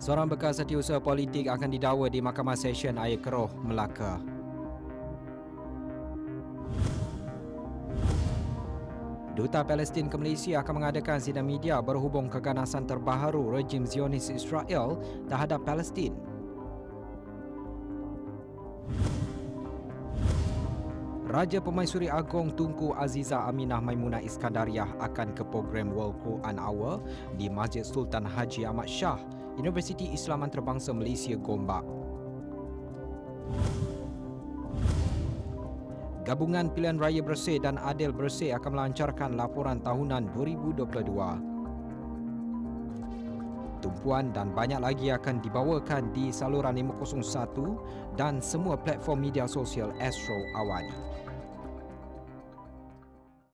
Seorang bekas setiausaha politik akan didakwa di Mahkamah Session Air Keroh, Melaka. Duta Palestin ke Malaysia akan mengadakan sidang media berhubung keganasan terbaharu rejim Zionis Israel terhadap Palestin. Raja Pemaisuri Agong Tunku Aziza Aminah Maimunah Iskandariah akan ke program World Quran Hour di Masjid Sultan Haji Ahmad Shah, Universiti Islam Antarabangsa Malaysia Gombak. Gabungan Pilihan Raya Bersih dan Adil Bersih akan melancarkan laporan tahunan 2022. Tumpuan dan banyak lagi akan dibawakan di saluran 501 dan semua platform media sosial Astro Awani.